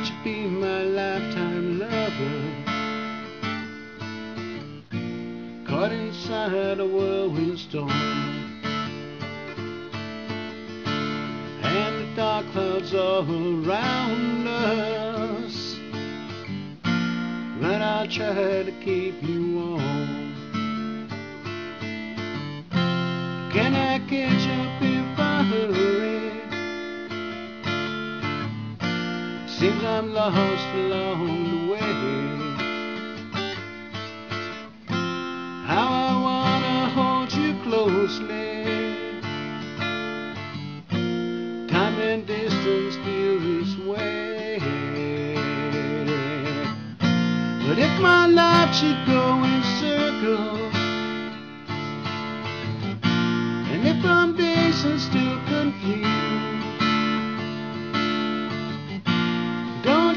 Would you be my lifetime lover? Caught inside a whirlwind storm And the dark clouds all around us But I'll try to keep you warm Can I catch you? Seems I'm lost along the way. How I wanna hold you closely. Time and distance feel this way. But if my life should go in circles, and if I'm and still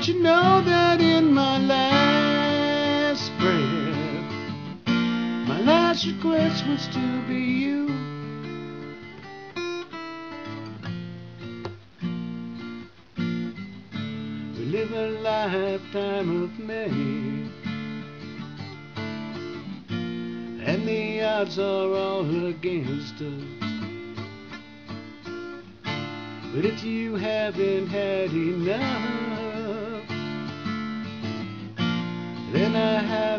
don't you know that in my last breath, my last request was to be you? We live a lifetime of many, and the odds are all against us. But if you haven't had enough,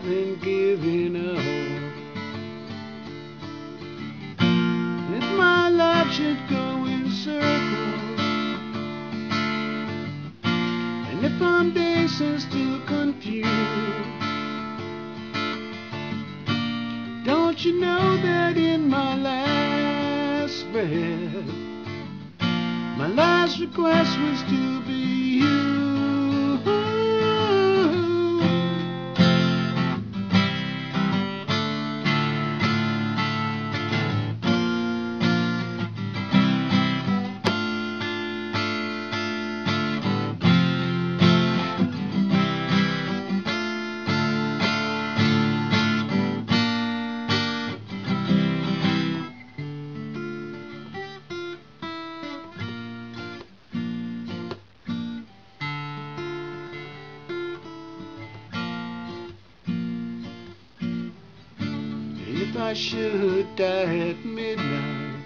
haven't given up. If my life should go in circles, and if I'm and still confused, don't you know that in my last breath, my last request was to be if I should die at midnight,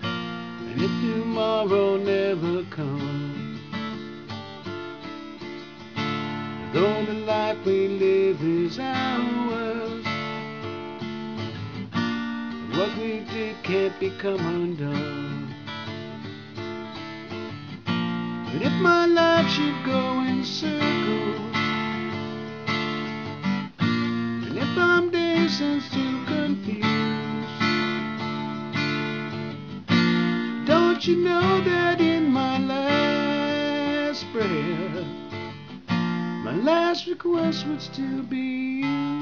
and if tomorrow never comes, though the life we live is ours, what we did can't become undone. But if my life should go in circles, And still confused, don't you know that in my last breath, my last request would still be you?